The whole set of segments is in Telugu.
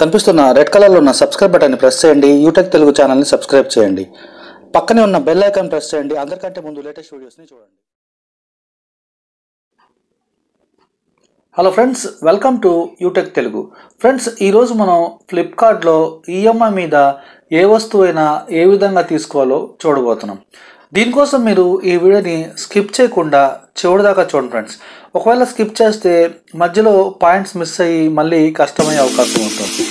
కనిపిస్తున్న రెడ్ కలర్లో ఉన్న సబ్స్క్రైబ్ బటన్ని ప్రెస్ చేయండి. యూటెక్ తెలుగు ఛానల్ని సబ్స్క్రైబ్ చేయండి. పక్కనే ఉన్న బెల్ ఐకాన్ ప్రెస్ చేయండి. అందరికంటే ముందు లేటెస్ట్ వీడియోస్ని చూడండి. Hello friends welcome to UTech Telugu. Friends ఈరోజు మనం ఫ్లిప్కార్ట్లో ఈఎంఐ మీద ఏ వస్తువైనా ఏ విధంగా తీసుకోవాలో చూడబోతున్నాం. దీనికోసం మీరు ఈ వీడియోని స్కిప్ చేయకుండా చివరిదాకా చూడండి ఫ్రెండ్స్ ఒకవేళ స్కిప్ చేస్తే మధ్యలో పాయింట్స్ మిస్ అయ్యి మళ్ళీ కష్టమయ్యే అవకాశం ఉంటుంది.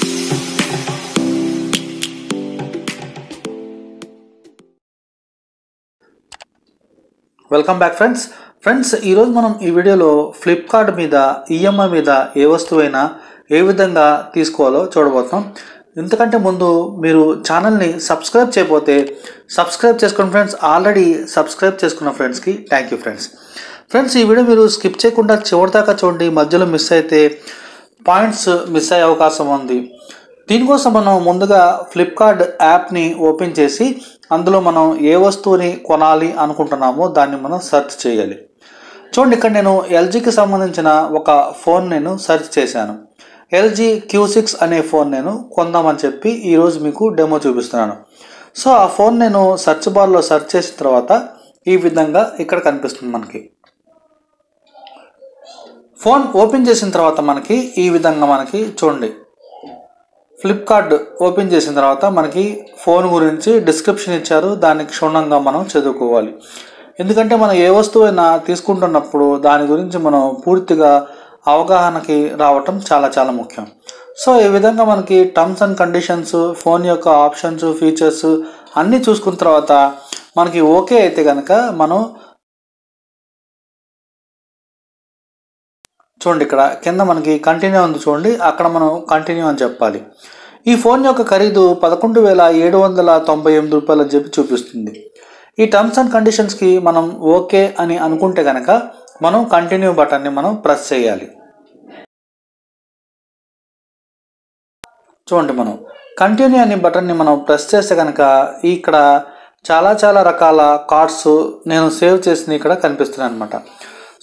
వెల్కమ్ బ్యాక్ ఫ్రెండ్స్ ఫ్రెండ్స్ ఈరోజు మనం ఈ వీడియోలో ఫ్లిప్కార్ట్ మీద ఈఎంఐ మీద ఏ వస్తువైనా ఏ విధంగా తీసుకోవాలో చూడబోతున్నాం. ఇంతకంటే ముందు మీరు ఛానల్ని సబ్స్క్రైబ్ చేయకపోతే సబ్స్క్రైబ్ చేసుకోండి ఫ్రెండ్స్ ఆల్రెడీ సబ్స్క్రైబ్ చేసుకున్న ఫ్రెండ్స్కి థ్యాంక్ యూ ఫ్రెండ్స్. ఫ్రెండ్స్ ఈ వీడియో మీరు స్కిప్ చేయకుండా చివరి దాకా చూడండి. మధ్యలో మిస్ అయితే పాయింట్స్ మిస్ అయ్యే అవకాశం ఉంది. దీనికోసం మనం ముందుగా ఫ్లిప్కార్ట్ యాప్ని ఓపెన్ చేసి అందులో మనం ఏ వస్తువుని కొనాలి అనుకుంటున్నామో దాన్ని మనం సెర్చ్ చేయాలి. చూడండి ఇక్కడ నేను ఎల్జీకి సంబంధించిన ఒక ఫోన్ నేను సెర్చ్ చేశాను. ఎల్జీ క్యూ సిక్స్ అనే ఫోన్ నేను కొందామని చెప్పి ఈరోజు మీకు డెమో చూపిస్తున్నాను. సో ఆ ఫోన్ నేను సెర్చ్ బార్లో సెర్చ్ చేసిన తర్వాత ఈ విధంగా ఇక్కడ కనిపిస్తుంది మనకి. ఫోన్ ఓపెన్ చేసిన తర్వాత మనకి ఈ విధంగా మనకి చూడండి. ఫ్లిప్కార్ట్ ఓపెన్ చేసిన తర్వాత మనకి ఫోన్ గురించి డిస్క్రిప్షన్ ఇచ్చారు. దాన్ని క్షుణ్ణంగా మనం చదువుకోవాలి. ఎందుకంటే మనం ఏ వస్తువైనా తీసుకుంటున్నప్పుడు దాని గురించి మనం పూర్తిగా అవగాహనకి రావటం చాలా చాలా ముఖ్యం. సో ఈ విధంగా మనకి టర్మ్స్ అండ్ కండిషన్స్ ఫోన్ యొక్క ఆప్షన్స్ ఫీచర్స్ అన్నీ చూసుకున్న తర్వాత మనకి ఓకే అయితే కనుక మనం చూడండి ఇక్కడ కింద మనకి కంటిన్యూ ఉంది చూడండి అక్కడ మనం కంటిన్యూ అని చెప్పాలి. ఈ ఫోన్ యొక్క ఖరీదు పదకొండు వేల ఏడు వందల తొంభై ఎనిమిది రూపాయలు అని చెప్పి చూపిస్తుంది. ఈ టర్మ్స్ అండ్ కండిషన్స్కి మనం ఓకే అని అనుకుంటే కనుక మనం కంటిన్యూ బటన్ని మనం ప్రెస్ చేయాలి. చూడండి మనం. కంటిన్యూ అనే బటన్ని మనం ప్రెస్ చేస్తే కనుక ఇక్కడ చాలా చాలా రకాల కార్డ్స్ నేను సేవ్ చేసినవి ఇక్కడ కనిపిస్తున్నాయి అనమాట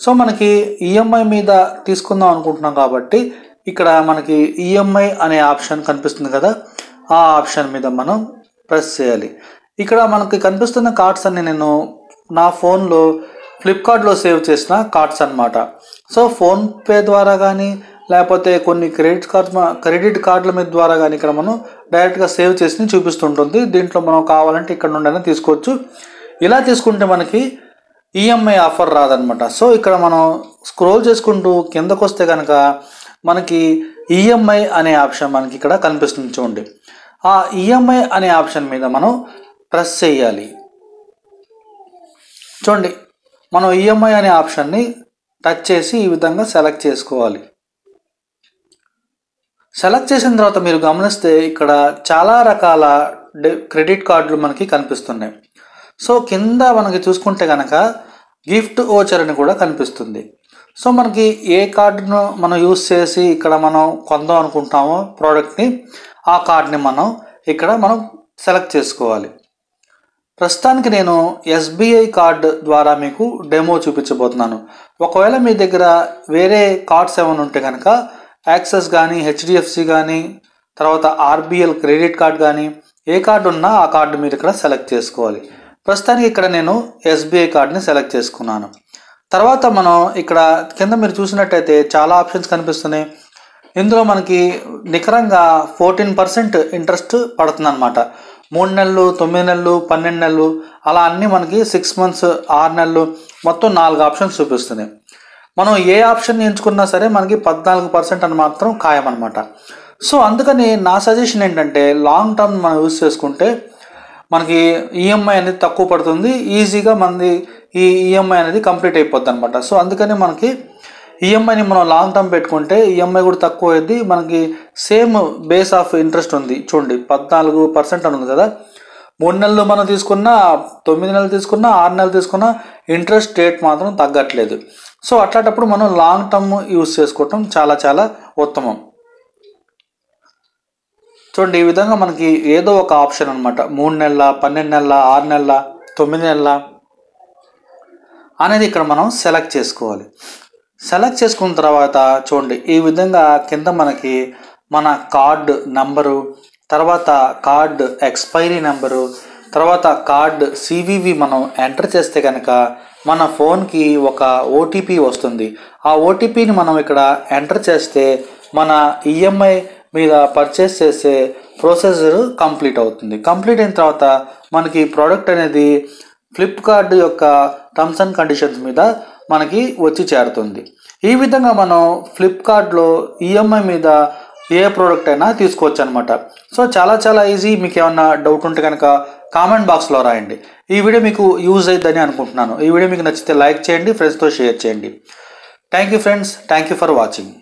సో మనకి ఈఎంఐ మీద తీసుకుందాం అనుకుంటున్నాం కాబట్టి ఇక్కడ మనకి ఈఎంఐ అనే ఆప్షన్ కనిపిస్తుంది కదా. ఆ ఆప్షన్ మీద మనం ప్రెస్ చేయాలి. ఇక్కడ మనకి కనిపిస్తున్న కార్డ్స్ అన్ని నేను నా ఫోన్లో ఫ్లిప్కార్ట్లో సేవ్ చేసిన కార్డ్స్ అనమాట సో ఫోన్పే ద్వారా కానీ లేకపోతే కొన్ని క్రెడిట్ కార్డ్ క్రెడిట్ కార్డుల మీద ద్వారా కానీ ఇక్కడ మనం డైరెక్ట్గా సేవ్ చేసి చూపిస్తుంటుంది. దీంట్లో మనం కావాలంటే ఇక్కడ నుండి తీసుకోవచ్చు. ఇలా తీసుకుంటే మనకి ఈఎంఐ ఆఫర్ రాదనమాట సో ఇక్కడ మనం స్క్రోల్ చేసుకుంటూ కిందకు వస్తే కనుక మనకి ఈఎంఐ అనే ఆప్షన్ మనకి ఇక్కడ కనిపిస్తుంది చూడండి. ఆ ఈఎంఐ అనే ఆప్షన్ మీద మనం ప్రెస్ చేయాలి. చూడండి మనం ఈఎంఐ అనే ఆప్షన్ని టచ్ చేసి ఈ విధంగా సెలెక్ట్ చేసుకోవాలి. సెలెక్ట్ చేసిన తర్వాత మీరు గమనిస్తే ఇక్కడ చాలా రకాల క్రెడిట్ కార్డులు మనకి కనిపిస్తున్నాయి. సో కింద మనకి చూసుకుంటే కనుక గిఫ్ట్ ఓచర్ అని కూడా కనిపిస్తుంది. సో మనకి ఏ కార్డును మనం యూస్ చేసి ఇక్కడ మనం కొందాం అనుకుంటామో ప్రోడక్ట్ని ఆ కార్డ్ని మనం ఇక్కడ మనం సెలెక్ట్ చేసుకోవాలి. ప్రస్తుతానికి నేను ఎస్బీఐ కార్డ్ ద్వారా మీకు డెమో చూపించబోతున్నాను. ఒకవేళ మీ దగ్గర వేరే కార్డ్స్ ఏమైనా ఉంటే కనుక యాక్సెస్ కానీ హెచ్డిఎఫ్సి కానీ తర్వాత ఆర్బిఎల్ క్రెడిట్ కార్డ్ కానీ ఏ కార్డు ఉన్నా ఆ కార్డు మీరు ఇక్కడ సెలెక్ట్ చేసుకోవాలి. ప్రస్తుతానికి ఇక్కడ నేను ఎస్బీఐ కార్డ్ని సెలెక్ట్ చేసుకున్నాను. తర్వాత మనం ఇక్కడ కింద మీరు చూసినట్టయితే చాలా ఆప్షన్స్ కనిపిస్తున్నాయి. ఇందులో మనకి నికరంగా ఫోర్టీన్ పర్సెంట్ ఇంట్రెస్ట్ పడుతుంది అనమాట మూడు నెలలు తొమ్మిది నెలలు పన్నెండు నెలలు అలా అన్నీ మనకి సిక్స్ మంత్స్ ఆరు నెలలు మొత్తం నాలుగు ఆప్షన్స్ చూపిస్తున్నాయి మనం ఏ ఆప్షన్ ఎంచుకున్నా సరే మనకి పద్నాలుగు పర్సెంట్ అని మాత్రం ఖాయం అనమాట సో అందుకని నా సజెషన్ ఏంటంటే లాంగ్ టర్మ్ మనం యూస్ చేసుకుంటే మనకి ఈఎంఐ అనేది తక్కువ పడుతుంది ఈజీగా మనది ఈ ఈఎంఐ అనేది కంప్లీట్ అయిపోద్ది అనమాట సో అందుకని మనకి ఈఎంఐని మనం లాంగ్ టర్మ్ పెట్టుకుంటే ఈఎంఐ కూడా తక్కువ అయ్యింది మనకి సేమ్ బేస్ ఆఫ్ ఇంట్రెస్ట్ ఉంది. చూడండి పద్నాలుగు పర్సెంట్ అని ఉంది కదా. మూడు నెలలు మనం తీసుకున్న తొమ్మిది నెలలు తీసుకున్న ఆరు నెలలు తీసుకున్న ఇంట్రెస్ట్ రేట్ మాత్రం తగ్గట్లేదు. సో అట్లాంటప్పుడు మనం లాంగ్ టర్మ్ యూస్ చేసుకోవటం చాలా చాలా ఉత్తమం. చూడండి ఈ విధంగా మనకి ఏదో ఒక ఆప్షన్ అనమాట మూడు నెలల పన్నెండు నెలల ఆరు నెలల తొమ్మిది నెలల అనేది ఇక్కడ మనం సెలెక్ట్ చేసుకోవాలి. సెలెక్ట్ చేసుకున్న తర్వాత చూడండి ఈ విధంగా కింద మనకి మన కార్డ్ నంబరు తర్వాత కార్డ్ ఎక్స్పైరీ నెంబరు తర్వాత కార్డ్ సివివి మనం ఎంటర్ చేస్తే కనుక మన ఫోన్కి ఒక ఓటీపీ వస్తుంది. ఆ ఓటీపీని మనం ఇక్కడ ఎంటర్ చేస్తే మన ఈఎంఐ మీద పర్చేస్ చేసే ప్రొసెసర్ కంప్లీట్ అవుతుంది. కంప్లీట్ అయిన తర్వాత మనకి ప్రోడక్ట్ అనేది ఫ్లిప్కార్ట్ యొక్క టర్మ్స్ అండ్ కండిషన్స్ మీద మనకి వచ్చి చేరుతుంది. ఈ విధంగా మనం ఫ్లిప్కార్ట్లో ఈఎంఐ మీద ఏ ప్రోడక్ట్ అయినా తీసుకోవచ్చు అనమాట సో చాలా చాలా ఈజీ మీకు ఏమన్నా డౌట్ ఉంటే కనుక కామెంట్ బాక్స్లో రాయండి. ఈ వీడియో మీకు యూజ్ అవుతుందని అనుకుంటున్నాను. ఈ వీడియో మీకు నచ్చితే లైక్ చేయండి ఫ్రెండ్స్తో షేర్ చేయండి. Thank you friends thank you for watching